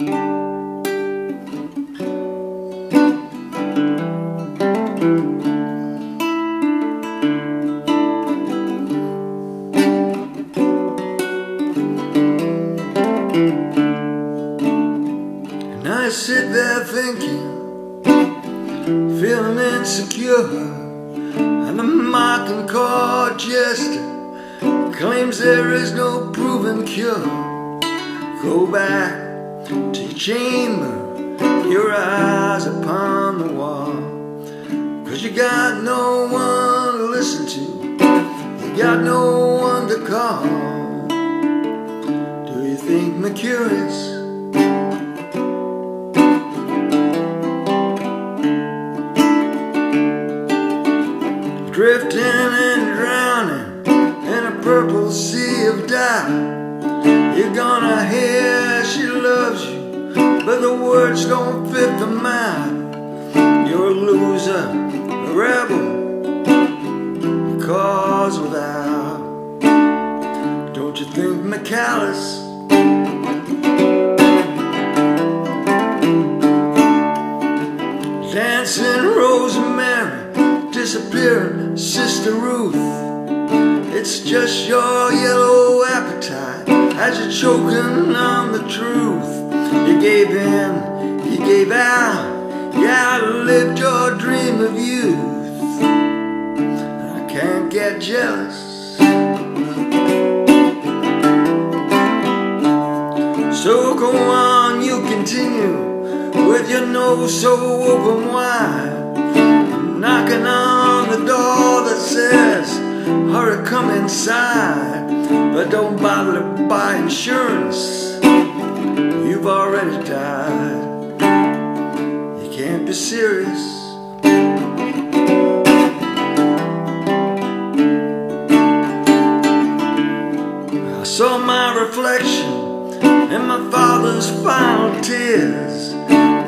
And I sit there thinking, feeling insecure. And the mocking court jester claims there is no proven cure. Go back to your chamber, your eyes upon the wall. Cause you got no one to listen to, you got no one to call. Do you think me curious? drifting you think McCallus? Dancing Rosemary, disappearing Sister Ruth. It's just your yellow appetite as you're choking on the truth. You gave in, you gave out, you outlived your dream of youth. I can't get jealous. So go on, you continue with your nose so open wide, knocking on the door that says, Hurry, come inside, but don't bother to buy insurance. You've already died. You can't be serious. I saw my reflection and my father's final tears.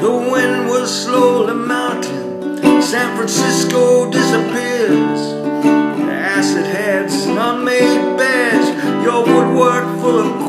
The wind was slowly mounting, San Francisco disappears. Acid heads, non-made beds, your woodwork full of